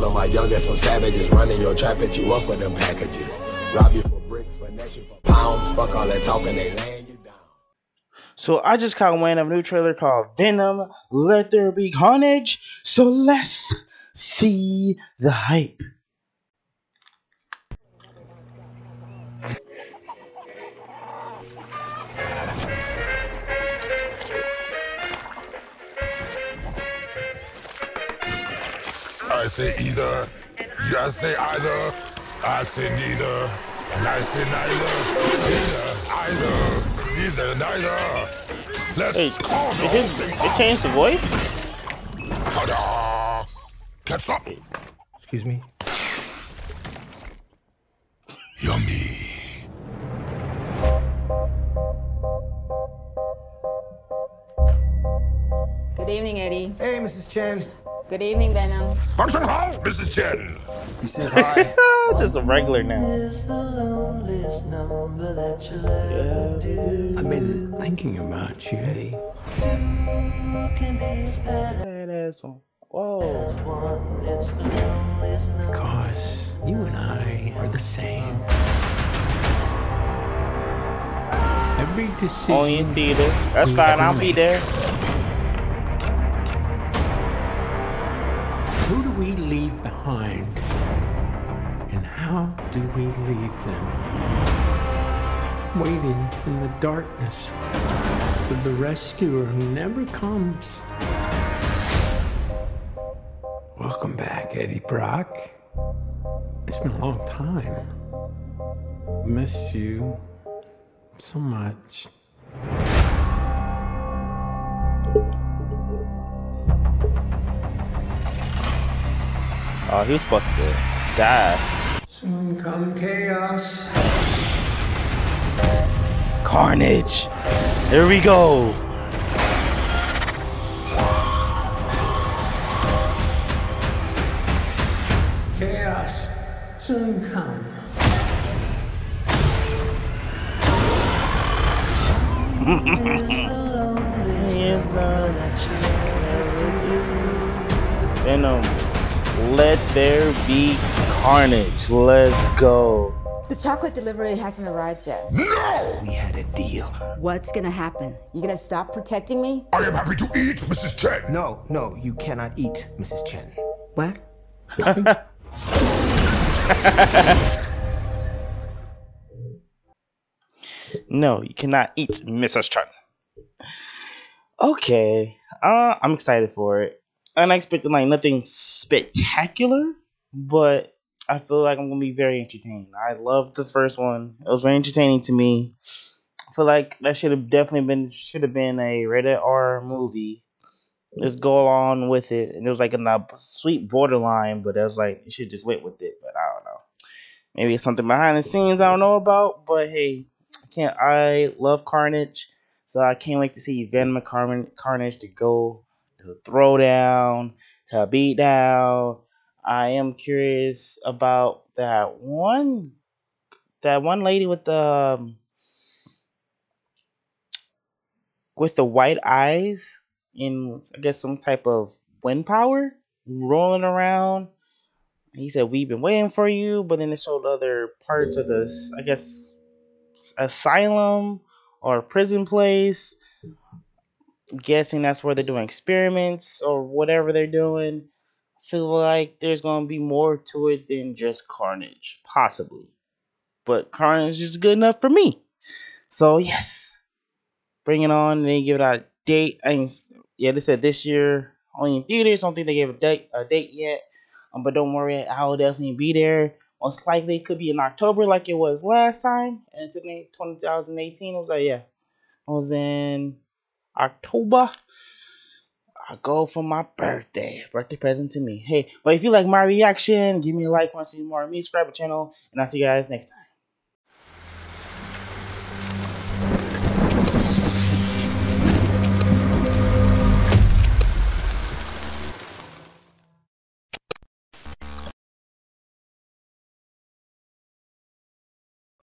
All of my youngest, some savages running your trap at you up with them packages. Rob you for bricks, finesse you for pounds. Fuck all that talking, they you down. So I just caught wind of a new trailer called Venom Let There Be Carnage. So let's see the hype. I say either. You say either. I say neither. And I say neither. Neither. Either. Neither. Neither. Let's Hey, call it, did, it changed the voice? Ta-da! Catch up. Excuse me? Yummy. Good evening, Eddie. Hey, Mrs. Chen. Good evening, Venom. Function how, Mrs. Chen? He says hi. it's just a regular now. is the loneliest number that you'll ever do. I've been thinking about you, Eddie. Two can be as bad That one. Whoa. as one. It's the loneliest number. Because you and I are the same. Every decision. Only in theater. That's fine. I'll be there. Who do we leave behind? And how do we leave them? Waiting in the darkness for the rescuer who never comes. Welcome back, Eddie Brock. It's been a long time. Miss you so much. Oh, he was supposed to die. Soon come chaos. Carnage. Here we go. Chaos soon come. Venom. Let there be carnage. Let's go. The chocolate delivery hasn't arrived yet. No! We had a deal. What's gonna happen? You gonna stop protecting me? I am happy to eat, Mrs. Chen. No, no, you cannot eat, Mrs. Chen. What? No, you cannot eat Mrs. Chen. Okay, uh, I'm excited for it. I'm expecting like nothing spectacular, but I feel like I'm gonna be very entertained. I loved the first one; it was very entertaining to me. I feel like that should have definitely been should have been a rated R movie. Let's go on with it, and it was like in the sweet borderline, but it was like you should just wait with it. But I don't know. Maybe it's something behind the scenes I don't know about, but hey, I can't. I love Carnage, so I can't wait to see Venom Carnage to go to throw down, to beat down. I am curious about that one, that one lady with the um, with the white eyes in I guess some type of wind power rolling around. He said we've been waiting for you, but then it showed other parts of this, I guess, asylum or prison place. Guessing that's where they're doing experiments or whatever they're doing. I feel like there's gonna be more to it than just Carnage, possibly. But Carnage is good enough for me. So yes, bring it on. They give it a date. I mean, yeah, they said this year only in theaters. I don't think they gave a date a date yet. Um, but don't worry, I will definitely be there. Most likely, it could be in October, like it was last time. And today, 2018, it was like, yeah, I was in October. I go for my birthday, birthday present to me. Hey, but if you like my reaction, give me a like, want to see more of me, subscribe to the channel, and I'll see you guys next time.